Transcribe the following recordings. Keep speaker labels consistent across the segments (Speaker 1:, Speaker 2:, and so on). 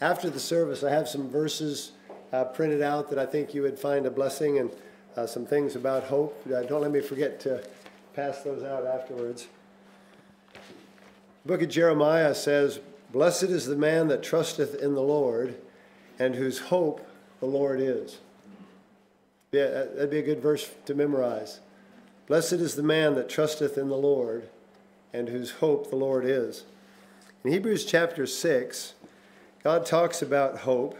Speaker 1: after the service, I have some verses uh, printed out that I think you would find a blessing and uh, some things about hope. Uh, don't let me forget to pass those out afterwards. The book of Jeremiah says, Blessed is the man that trusteth in the Lord and whose hope the Lord is. Yeah, that'd be a good verse to memorize. Blessed is the man that trusteth in the Lord and whose hope the Lord is. In Hebrews chapter 6, God talks about hope,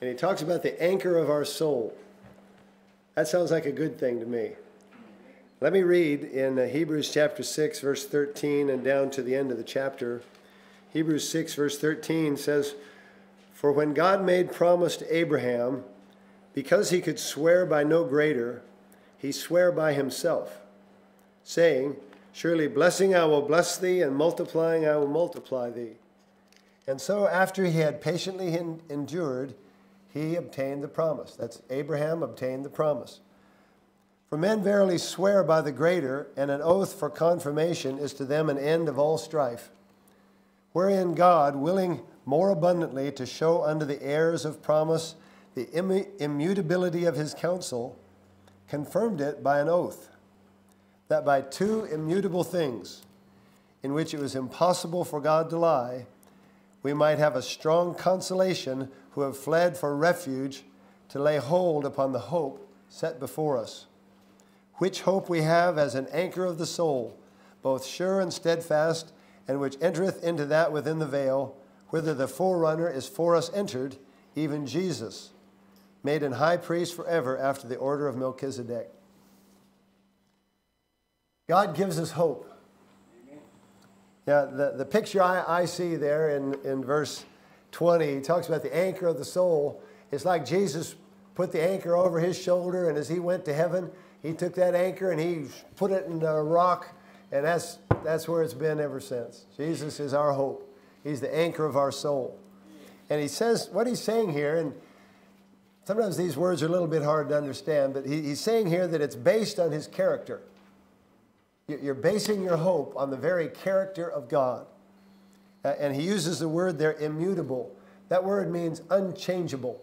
Speaker 1: and he talks about the anchor of our soul. That sounds like a good thing to me. Let me read in Hebrews chapter 6, verse 13, and down to the end of the chapter. Hebrews 6, verse 13 says, For when God made promise to Abraham, because he could swear by no greater, he sware by himself, saying, Surely blessing I will bless thee, and multiplying I will multiply thee. And so, after he had patiently endured, he obtained the promise. That's Abraham obtained the promise. For men verily swear by the greater, and an oath for confirmation is to them an end of all strife. Wherein God, willing more abundantly to show unto the heirs of promise the immutability of his counsel, confirmed it by an oath, that by two immutable things, in which it was impossible for God to lie, we might have a strong consolation who have fled for refuge to lay hold upon the hope set before us which hope we have as an anchor of the soul, both sure and steadfast, and which entereth into that within the veil, whither the forerunner is for us entered, even Jesus, made an high priest forever after the order of Melchizedek. God gives us hope. Yeah, the, the picture I, I see there in, in verse 20, he talks about the anchor of the soul. It's like Jesus put the anchor over his shoulder, and as he went to heaven, he took that anchor and he put it in a rock, and that's, that's where it's been ever since. Jesus is our hope. He's the anchor of our soul. And he says, what he's saying here, and sometimes these words are a little bit hard to understand, but he, he's saying here that it's based on his character. You're basing your hope on the very character of God. And he uses the word there, immutable. That word means unchangeable.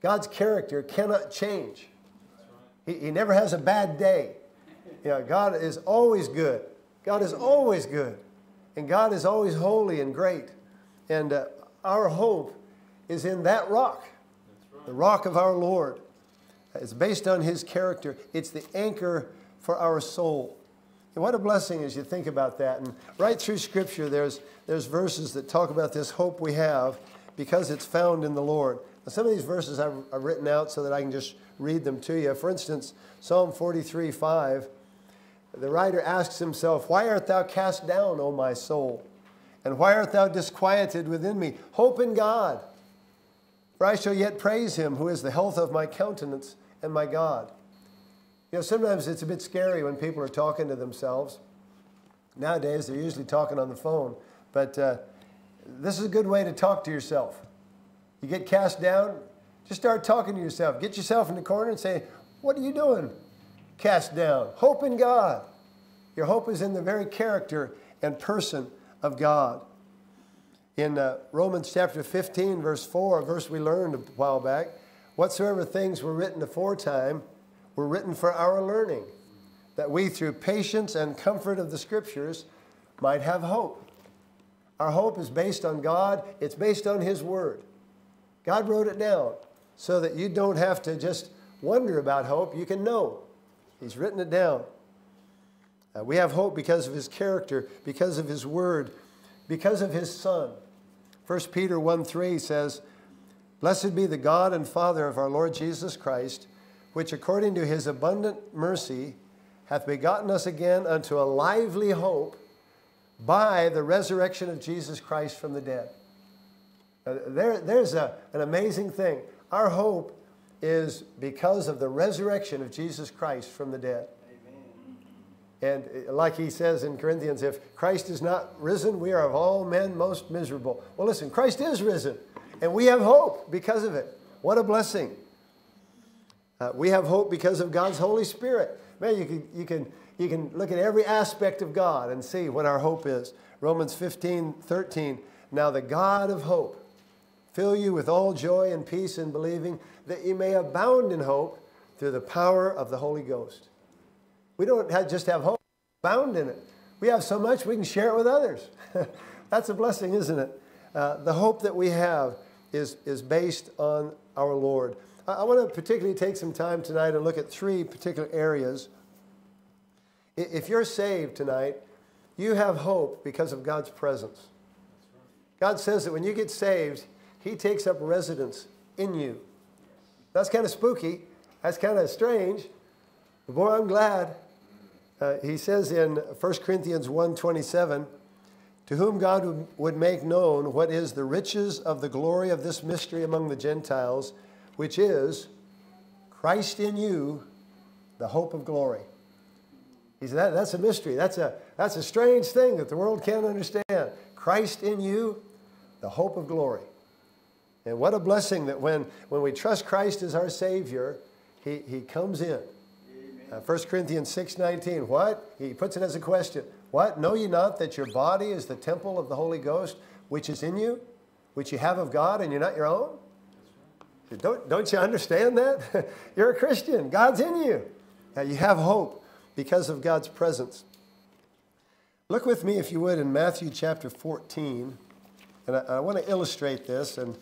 Speaker 1: God's character cannot change. He, he never has a bad day. You know, God is always good. God is always good. And God is always holy and great. And uh, our hope is in that rock, the rock of our Lord. It's based on his character, it's the anchor for our soul. What a blessing as you think about that. And right through Scripture, there's, there's verses that talk about this hope we have because it's found in the Lord. Now, some of these verses I've, I've written out so that I can just read them to you. For instance, Psalm 43 5, the writer asks himself, Why art thou cast down, O my soul? And why art thou disquieted within me? Hope in God, for I shall yet praise him who is the health of my countenance and my God. You know, sometimes it's a bit scary when people are talking to themselves. Nowadays, they're usually talking on the phone, but uh, this is a good way to talk to yourself. You get cast down, just start talking to yourself. Get yourself in the corner and say, What are you doing? Cast down. Hope in God. Your hope is in the very character and person of God. In uh, Romans chapter 15, verse 4, a verse we learned a while back, whatsoever things were written aforetime were written for our learning, that we through patience and comfort of the scriptures might have hope. Our hope is based on God, it's based on His Word. God wrote it down so that you don't have to just wonder about hope. You can know. He's written it down. Uh, we have hope because of his character, because of his word, because of his son. 1 Peter 1 3 says, Blessed be the God and Father of our Lord Jesus Christ, which according to his abundant mercy hath begotten us again unto a lively hope by the resurrection of Jesus Christ from the dead. Uh, there, there's a, an amazing thing. Our hope is because of the resurrection of Jesus Christ from the dead. Amen. And uh, like he says in Corinthians, if Christ is not risen, we are of all men most miserable. Well, listen, Christ is risen, and we have hope because of it. What a blessing. Uh, we have hope because of God's Holy Spirit. Man, you can, you, can, you can look at every aspect of God and see what our hope is. Romans 15, 13. Now the God of hope fill you with all joy and peace in believing, that you may abound in hope through the power of the Holy Ghost. We don't have, just have hope, abound in it. We have so much we can share it with others. That's a blessing, isn't it? Uh, the hope that we have is, is based on our Lord. I, want to particularly take some time tonight and look at three particular areas. If you're saved tonight, you have hope because of God's presence. God says that when you get saved, He takes up residence in you. That's kind of spooky. That's kind of strange. But boy, I'm glad. Uh, he says in 1 Corinthians 1.27, to whom God would make known what is the riches of the glory of this mystery among the Gentiles, which is Christ in you, the hope of glory. He said, that, that's a mystery. That's a, that's a strange thing that the world can't understand. Christ in you, the hope of glory. And what a blessing that when, when we trust Christ as our Savior, He, he comes in. Uh, 1 Corinthians 6.19, what? He puts it as a question. What? Know ye not that your body is the temple of the Holy Ghost, which is in you, which you have of God, and you're not your own? Don't, don't you understand that? you're a Christian. God's in you. Uh, you have hope because of God's presence. Look with me, if you would, in Matthew chapter 14. And I, I want to illustrate this and,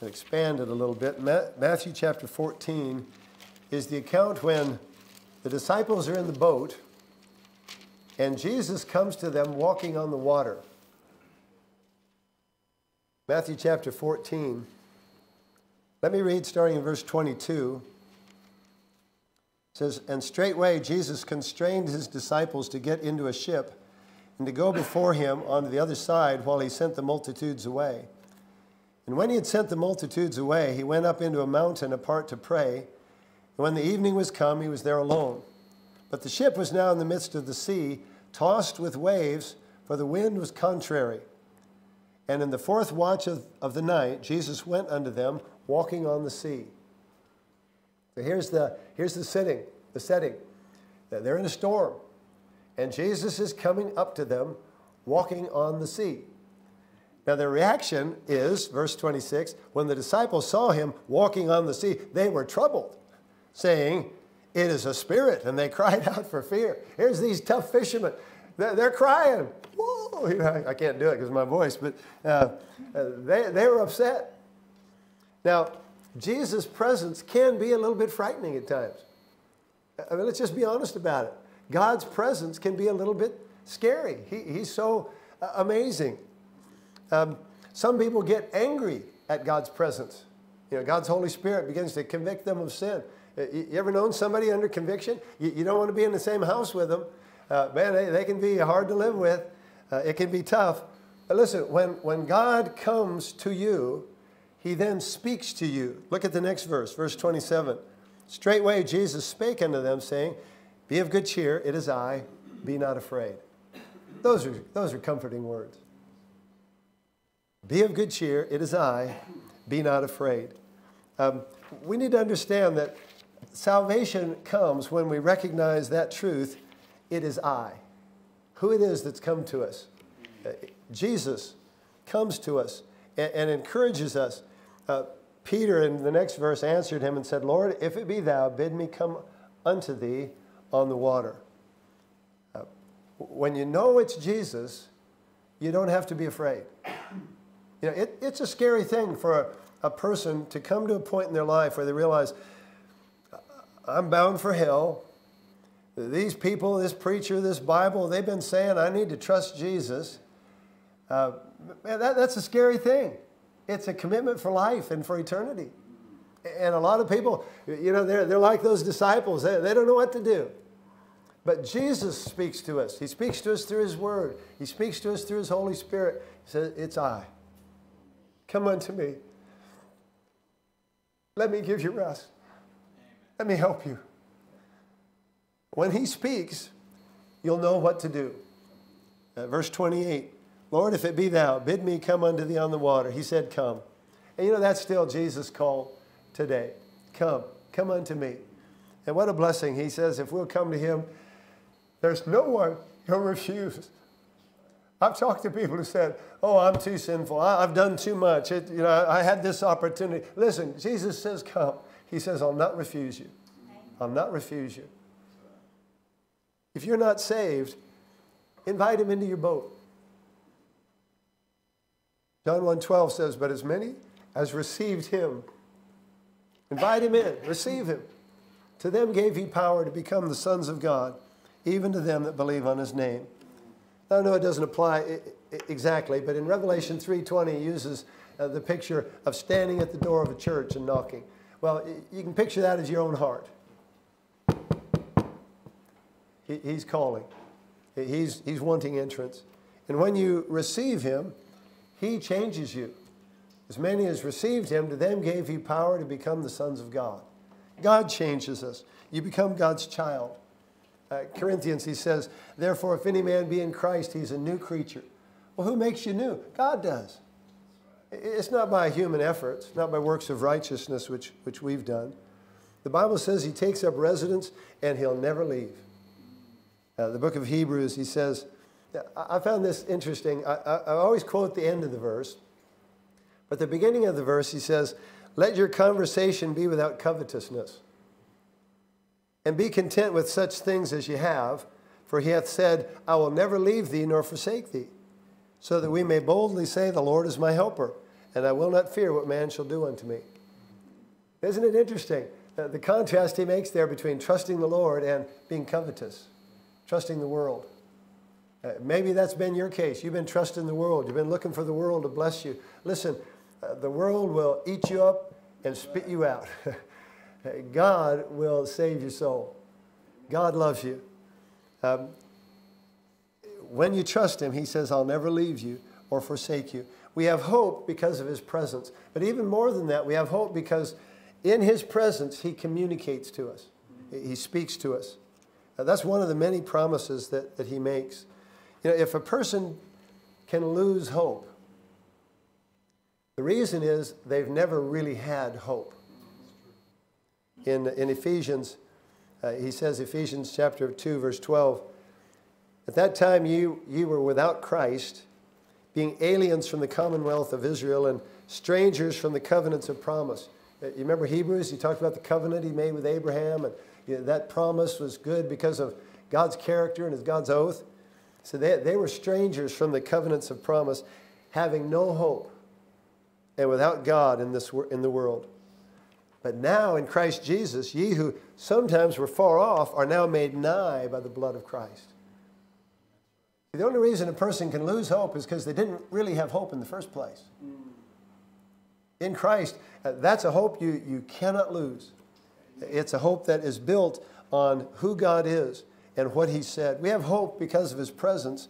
Speaker 1: and expand it a little bit. Ma Matthew chapter 14 is the account when the disciples are in the boat and Jesus comes to them walking on the water. Matthew chapter 14. Let me read starting in verse 22 says, And straightway Jesus constrained his disciples to get into a ship and to go before him on the other side while he sent the multitudes away. And when he had sent the multitudes away, he went up into a mountain apart to pray. And when the evening was come, he was there alone. But the ship was now in the midst of the sea, tossed with waves, for the wind was contrary. And in the fourth watch of, of the night, Jesus went unto them, walking on the sea. So here's the, here's the setting, the setting. They're in a storm, and Jesus is coming up to them walking on the sea. Now, their reaction is, verse 26, when the disciples saw him walking on the sea, they were troubled, saying, It is a spirit, and they cried out for fear. Here's these tough fishermen. They're, crying. Whoa! I can't do it because of my voice, but uh, they, they were upset. Now, Jesus' presence can be a little bit frightening at times. I mean, let's just be honest about it. God's presence can be a little bit scary. He, he's so uh, amazing. Um, some people get angry at God's presence. You know, God's Holy Spirit begins to convict them of sin. Uh, you, you ever known somebody under conviction? You, you, don't want to be in the same house with them. Uh, man, they, they, can be hard to live with. Uh, it can be tough. But listen, when, when God comes to you, he then speaks to you. Look at the next verse, verse 27. Straightway Jesus spake unto them, saying, Be of good cheer, it is I, be not afraid. Those are, those are comforting words. Be of good cheer, it is I, be not afraid. Um, we need to understand that salvation comes when we recognize that truth, it is I. Who it is that's come to us. Uh, Jesus comes to us and, and encourages us uh, Peter, in the next verse, answered him and said, Lord, if it be thou, bid me come unto thee on the water. Uh, when you know it's Jesus, you don't have to be afraid. You know, it, it's a scary thing for a, a person to come to a point in their life where they realize, I'm bound for hell. These people, this preacher, this Bible, they've been saying I need to trust Jesus. Uh, man, that, that's a scary thing. It's a commitment for life and for eternity. And a lot of people, you know, they're, they're like those disciples. They, they don't know what to do. But Jesus speaks to us. He speaks to us through His Word. He speaks to us through His Holy Spirit. He says, It's I. Come unto me. Let me give you rest. Let me help you. When He speaks, you'll know what to do. Uh, verse 28 Lord, if it be thou, bid me come unto thee on the water. He said, Come. And you know, that's still Jesus' call today. Come, come unto me. And what a blessing. He says, if we'll come to him, there's no one who'll refuse. I've talked to people who said, Oh, I'm too sinful. I, have done too much. It, you know, I had this opportunity. Listen, Jesus says, Come. He says, I'll not refuse you. I'll not refuse you. If you're not saved, invite him into your boat. John 1:12 says, "But as many as received him, invite him in, receive him. To them gave he power to become the sons of God, even to them that believe on his name." Now, I know it doesn't apply exactly, but in Revelation 3:20 he uses uh, the picture of standing at the door of a church and knocking. Well, you can picture that as your own heart. He, he's calling. He's, he's wanting entrance. And when you receive him, he changes you. As many as received him, to them gave he power to become the sons of God. God changes us. You become God's child. Uh, Corinthians, he says, Therefore, if any man be in Christ, he's a new creature. Well, who makes you new? God does. It's not by human efforts, not by works of righteousness, which, which we've done. The Bible says he takes up residence and he'll never leave. Uh, the book of Hebrews, he says, I found this interesting. I, I, I always quote the end of the verse, but the beginning of the verse, he says, Let your conversation be without covetousness, and be content with such things as you have, for he hath said, I will never leave thee nor forsake thee, so that we may boldly say, The Lord is my helper, and I will not fear what man shall do unto me. Isn't it interesting? The contrast he makes there between trusting the Lord and being covetous trusting the world. Uh, maybe that's been your case. You've been trusting the world. You've been looking for the world to bless you. Listen, uh, the world will eat you up and spit you out. God will save your soul. God loves you. Um, when you trust Him, He says, I'll never leave you or forsake you. We have hope because of His presence. But even more than that, we have hope because in His presence, He communicates to us, He speaks to us. That's one of the many promises that, that he makes. You know, if a person can lose hope, the reason is they've never really had hope. In, in Ephesians, uh, he says, Ephesians chapter 2, verse 12, At that time you, you were without Christ, being aliens from the commonwealth of Israel and strangers from the covenants of promise. Uh, you remember Hebrews? He talked about the covenant he made with Abraham and you know, that promise was good because of God's character and his God's oath. So they, they were strangers from the covenants of promise, having no hope and without God in, this, in the world. But now in Christ Jesus, ye who sometimes were far off are now made nigh by the blood of Christ. The only reason a person can lose hope is because they didn't really have hope in the first place. In Christ, uh, that's a hope you, you cannot lose. It's a hope that is built on who God is and what He said. We have hope because of His presence.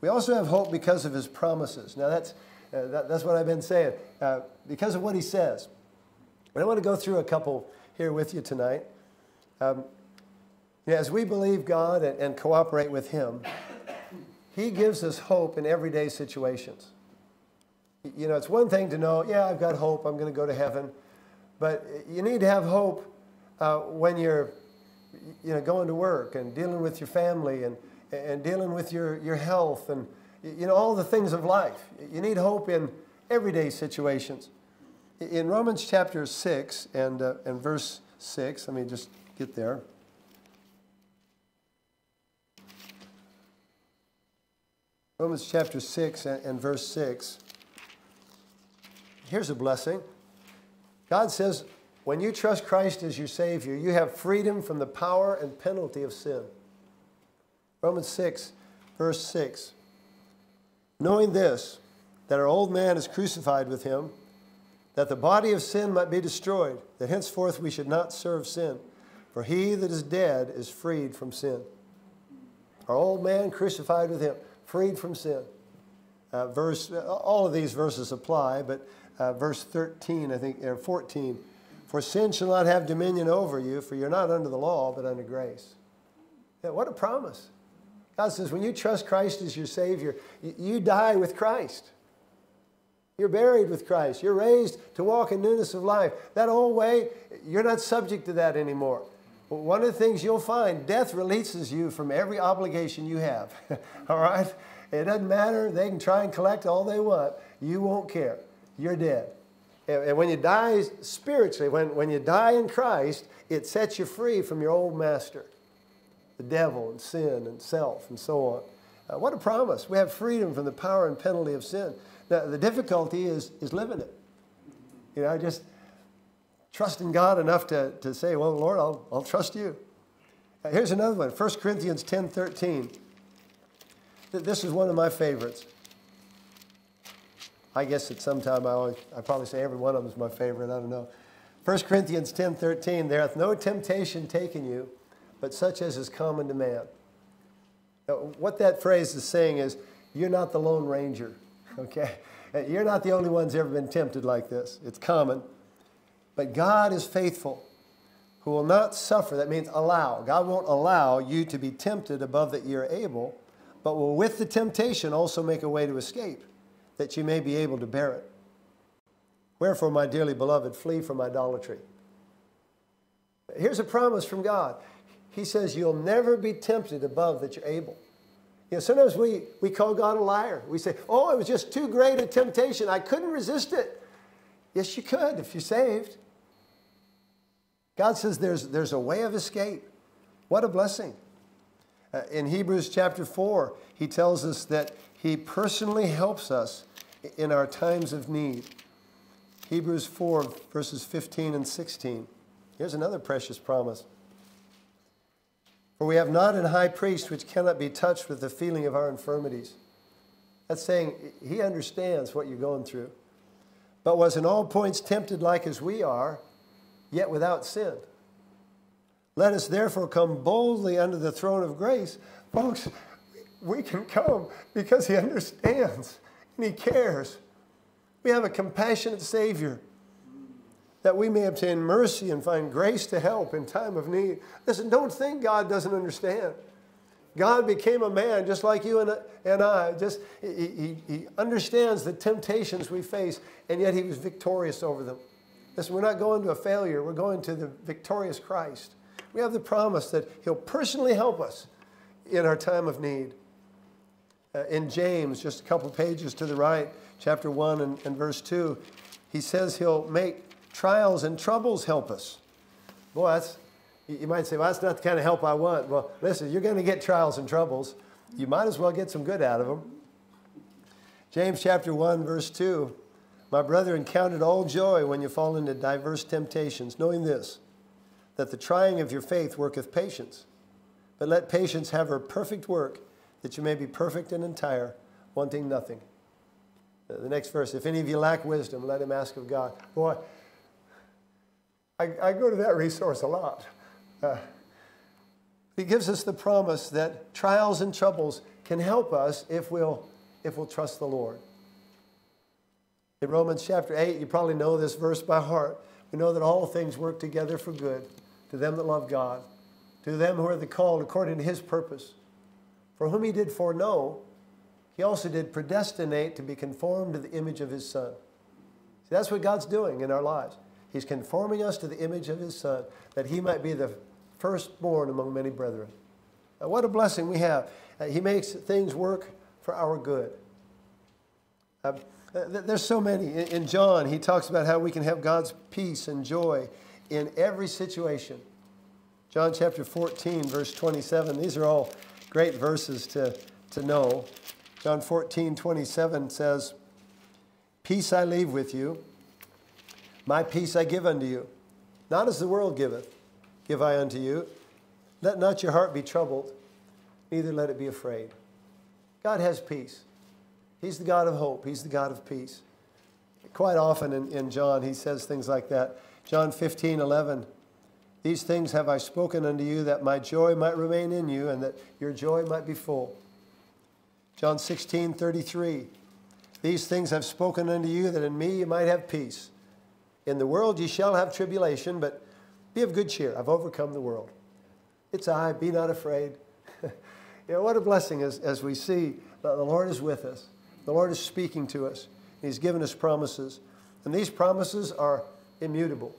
Speaker 1: We also have hope because of His promises. Now, that's, uh, that, that's what I've been saying, uh, because of what He says. But I want to go through a couple here with you tonight. Um, as we believe God and, and cooperate with Him, He gives us hope in everyday situations. You know, it's one thing to know, yeah, I've got hope, I'm going to go to heaven. But you need to have hope uh, when you're you know, going to work and dealing with your family and, and dealing with your, your health and you know, all the things of life. You need hope in everyday situations. In Romans chapter 6 and, uh, and verse 6, let me just get there. Romans chapter 6 and, and verse 6. Here's a blessing. God says, when you trust Christ as your Savior, you have freedom from the power and penalty of sin. Romans 6, verse 6. Knowing this, that our old man is crucified with him, that the body of sin might be destroyed, that henceforth we should not serve sin. For he that is dead is freed from sin. Our old man crucified with him, freed from sin. Uh, verse, all of these verses apply, but uh, verse 13, I think, or 14 for sin shall not have dominion over you, for you're not under the law, but under grace. Yeah, what a promise. God says, when you trust Christ as your Savior, you die with Christ. You're buried with Christ. You're raised to walk in newness of life. That old way, you're not subject to that anymore. One of the things you'll find, death releases you from every obligation you have. All right? It doesn't matter. They can try and collect all they want. You won't care. You're dead. And, when you die spiritually, when, when you die in Christ, it sets you free from your old master, the devil and sin and self and so on. Uh, what a promise. We have freedom from the power and penalty of sin. Now, the difficulty is, is living it. You know, just trusting God enough to, to say, well, Lord, I'll, I'll trust you. Uh, here's another one 1 Corinthians 10 13. This is one of my favorites. I guess at some time I, always, I probably say every one of them is my favorite. I don't know. 1 Corinthians 10 13. There hath no temptation taken you, but such as is common to man. Now, what that phrase is saying is, you're not the Lone Ranger, okay? You're not the only one's ever been tempted like this. It's common. But God is faithful, who will not suffer. That means allow. God won't allow you to be tempted above that you're able, but will with the temptation also make a way to escape, that you may be able to bear it. Wherefore, my dearly beloved, flee from idolatry. Here's a promise from God. He says, You'll never be tempted above that you're able. You know, sometimes we, we call God a liar. We say, Oh, it was just too great a temptation. I couldn't resist it. Yes, you could if you're saved. God says there's, there's a way of escape. What a blessing. Uh, in Hebrews chapter 4, he tells us that he personally helps us in our times of need. Hebrews 4, verses 15 and 16. Here's another precious promise. For we have not an high priest which cannot be touched with the feeling of our infirmities. That's saying he understands what you're going through, but was in all points tempted like as we are, yet without sin. Let us therefore come boldly under the throne of grace. Folks, we can come because he understands and he cares. We have a compassionate Savior that we may obtain mercy and find grace to help in time of need. Listen, don't think God doesn't understand. God became a man just like you and, and I. Just he, he, he understands the temptations we face, and yet he was victorious over them. Listen, we're not going to a failure. We're going to the victorious Christ. We have the promise that he'll personally help us in our time of need. Uh, in James, just a couple pages to the right, chapter 1 and, and verse 2, he says he'll make trials and troubles help us. Boy, that's, you might say, well, that's not the kind of help I want. Well, listen, you're going to get trials and troubles. You might as well get some good out of them. James chapter 1, verse 2 My brethren, count it all joy when you fall into diverse temptations, knowing this, that the trying of your faith worketh patience. But let patience have her perfect work, that you may be perfect and entire, wanting nothing. The next verse, if any of you lack wisdom, let him ask of God. Boy, I, I go to that resource a lot. Uh, he gives us the promise that trials and troubles can help us if we'll, if we'll trust the Lord. In Romans chapter 8, you probably know this verse by heart. We know that all things work together for good to them that love God, to them who are the called according to his purpose. For whom he did foreknow, he also did predestinate to be conformed to the image of his Son. See, that's what God's doing in our lives. He's conforming us to the image of his Son, that he might be the firstborn among many brethren. Now, what a blessing we have. Uh, he makes things work for our good. Uh, there's so many. In, in John, he talks about how we can have God's peace and joy in every situation. John chapter 14, verse 27. These are all great verses to, to know. John 14, 27 says, Peace I leave with you my peace I give unto you. Not as the world giveth, give I unto you. Let not your heart be troubled, neither let it be afraid. God has peace. He's the God of hope, He's the God of peace. Quite often in, in John, he says things like that. John 15, 11. These things have I spoken unto you that my joy might remain in you and that your joy might be full. John 16, 33. These things I've spoken unto you that in me you might have peace. In the world ye shall have tribulation, but be of good cheer. I've overcome the world. It's I, be not afraid. you know, what a blessing as, as we see that the Lord is with us. The Lord is speaking to us. He's given us promises. And these promises are immutable.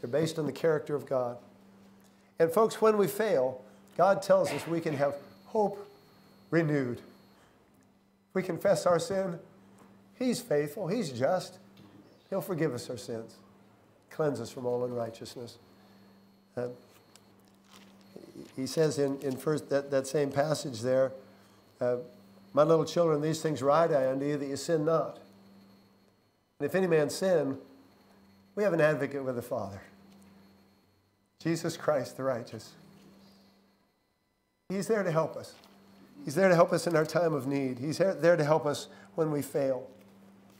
Speaker 1: They're based on the character of God. And folks, when we fail, God tells us we can have hope renewed. We confess our sin, He's faithful, He's just. He'll forgive us our sins, cleanse us from all unrighteousness. Uh, he says in, in first that, that same passage there, uh, My little children, these things write I unto you that you sin not. And if any man sin, we have an advocate with the Father. Jesus Christ the righteous. He's there to help us. He's there to help us in our time of need. He's there to help us when we fail.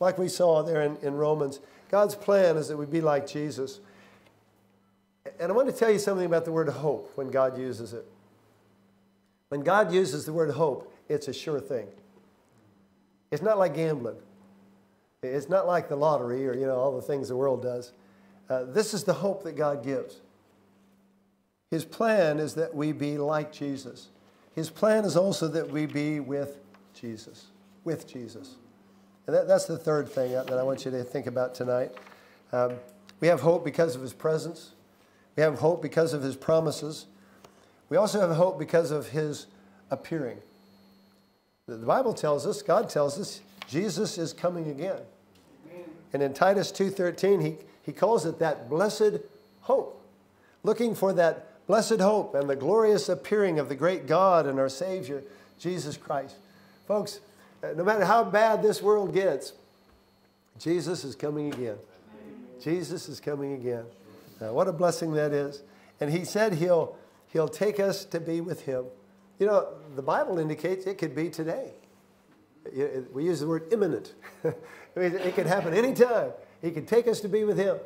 Speaker 1: Like we saw there in, in Romans, God's plan is that we be like Jesus. And I want to tell you something about the word hope when God uses it. When God uses the word hope, it's a sure thing. It's not like gambling. It's not like the lottery or you know all the things the world does. Uh, this is the hope that God gives. His plan is that we be like Jesus. His plan is also that we be with Jesus, with Jesus. And that, that's the third thing that I want you to think about tonight. Um, we have hope because of his presence. We have hope because of his promises. We also have hope because of his appearing. The Bible tells us, God tells us, Jesus is coming again. Amen. And in Titus 2:13, he, he calls it that blessed hope. Looking for that blessed hope and the glorious appearing of the great God and our Savior, Jesus Christ. Folks, uh, no matter how bad this world gets, Jesus is coming again. Jesus is coming again. Uh, what a blessing that is. And he said he'll, he'll take us to be with him. You know, the Bible indicates it could be today. We use the word imminent. it could happen anytime. He could take us to be with him.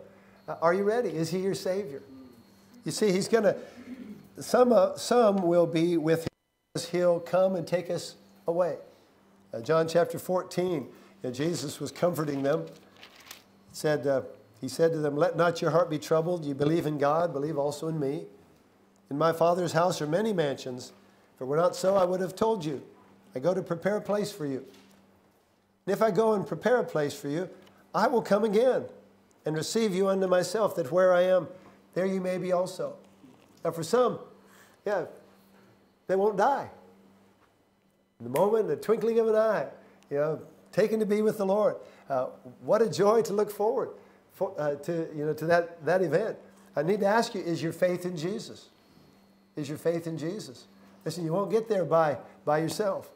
Speaker 1: Uh, are you ready? Is he your Savior? You see, he's going to, some, uh, some will be with him he'll come and take us away. Uh, John chapter 14, you know, Jesus was comforting them. He said, uh, he said to them, Let not your heart be troubled. You believe in God, believe also in me. In my Father's house are many mansions. If it were not so, I would have told you. I go to prepare a place for you. And if I go and prepare a place for you, I will come again and receive you unto myself, that where I am, there you may be also. Now, for some, yeah, they won't die. In the moment, the twinkling of an eye, you know, taken to be with the Lord. Uh, what a joy to look forward for, uh, to, you know, to that, that event. I need to ask you, is your faith in Jesus? Is your faith in Jesus? Listen, you won't get there by, by yourself.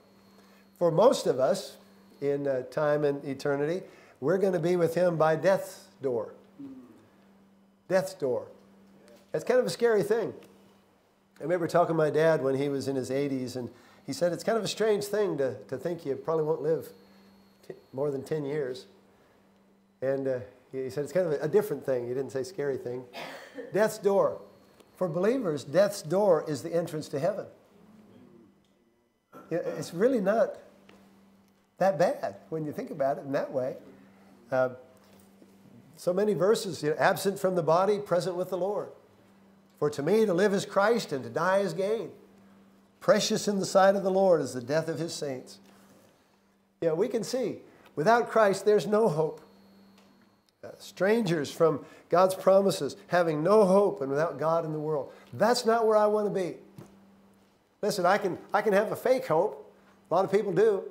Speaker 1: For most of us, in uh, time and eternity, we're going to be with him by death's door. Death's door. It's kind of a scary thing. I remember talking to my dad when he was in his 80s, and he said it's kind of a strange thing to, to think you probably won't live more than 10 years. And uh, he said it's kind of a, a different thing. He didn't say scary thing. Death's door. For believers, death's door is the entrance to heaven. It's really not that bad when you think about it in that way. Uh, so many verses, you know, absent from the body, present with the Lord. For to me to live is Christ and to die is gain. Precious in the sight of the Lord is the death of his saints. Yeah, we can see without Christ, there's no hope. Uh, strangers from God's promises, having no hope and without God in the world. That's not where I want to be. Listen, I can, I can have a fake hope. A lot of people do.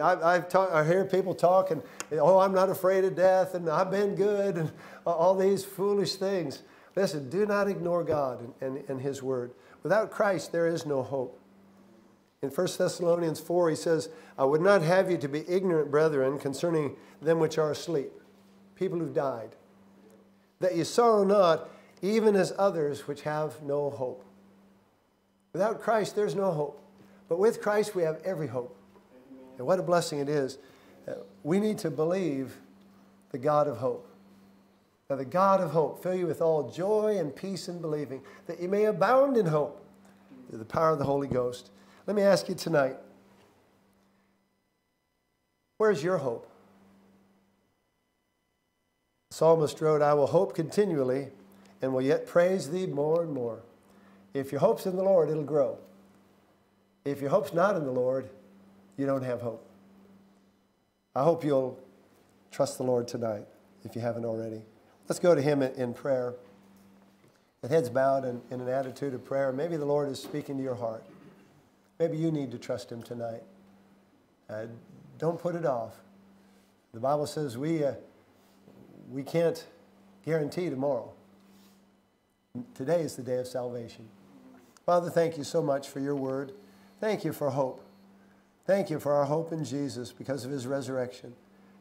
Speaker 1: I, I, talk, I hear people talk and, oh, I'm not afraid of death and I've been good and all these foolish things. Listen, do not ignore God and, and, and His Word. Without Christ, there is no hope. In 1 Thessalonians 4, he says, I would not have you to be ignorant, brethren, concerning them which are asleep, people who've died, that you sorrow not, even as others which have no hope. Without Christ, there's no hope. But with Christ, we have every hope. And what a blessing it is. We need to believe the God of hope. Now, the God of hope fill you with all joy and peace in believing, that you may abound in hope through the power of the Holy Ghost. Let me ask you tonight where's your hope? The psalmist wrote, I will hope continually and will yet praise thee more and more. If your hope's in the Lord, it'll grow. If your hope's not in the Lord, you don't have hope. I hope you'll trust the Lord tonight if you haven't already. Let's go to Him in prayer. With heads bowed and in an attitude of prayer, maybe the Lord is speaking to your heart. Maybe you need to trust Him tonight. Uh, don't put it off. The Bible says we, uh, we can't guarantee tomorrow. Today is the day of salvation. Father, thank you so much for your word. Thank you for hope. Thank you for our hope in Jesus because of his resurrection.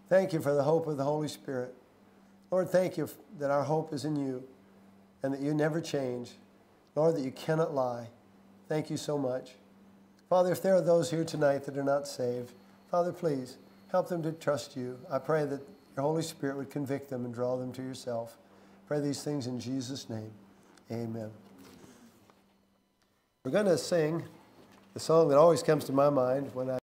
Speaker 1: Thank you for the hope of the Holy Spirit. Lord, thank you that our hope is in you and that you never change. Lord, that you cannot lie. Thank you so much. Father, if there are those here tonight that are not saved, Father, please help them to trust you. I pray that your Holy Spirit would convict them and draw them to yourself. Pray these things in Jesus' name. Amen. We're going to sing the song that always comes to my mind when I